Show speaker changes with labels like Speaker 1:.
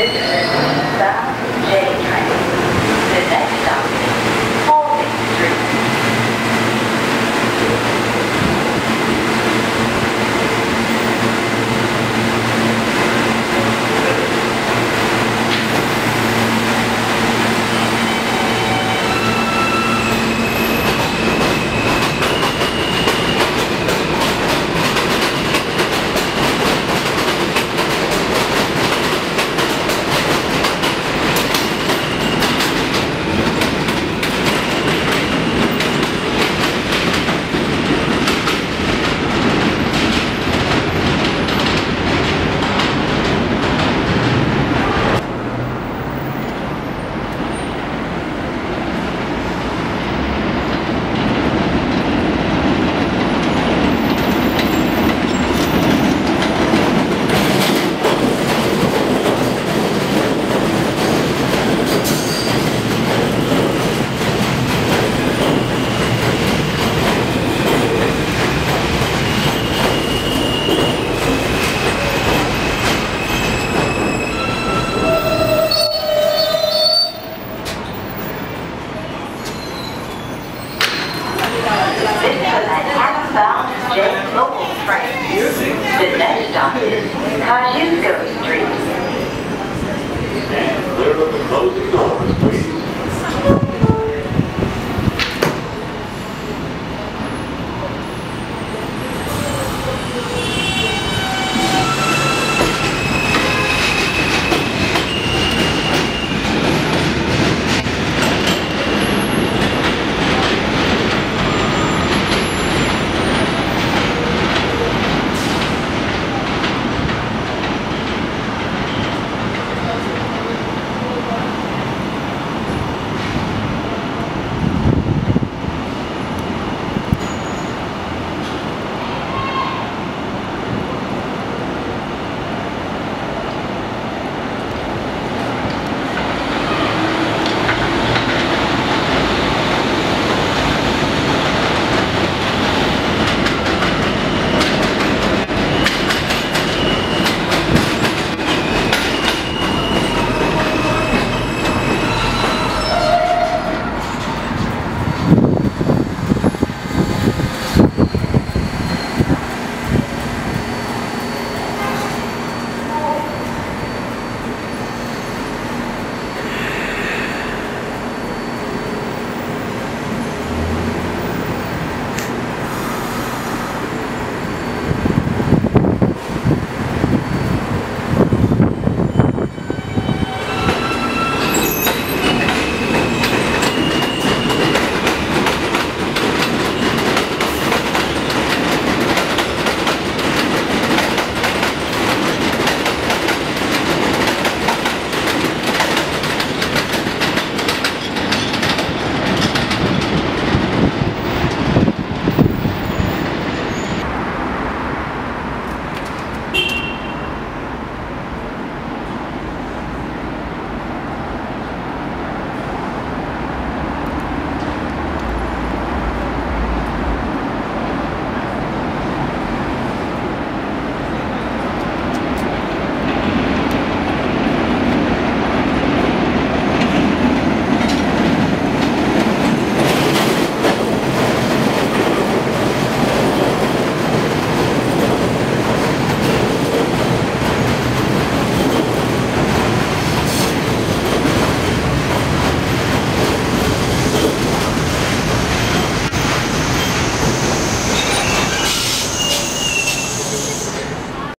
Speaker 1: Tá? Southbound state local train. The next stop is Kosciuszko Street.
Speaker 2: And clear of the closing doors, please.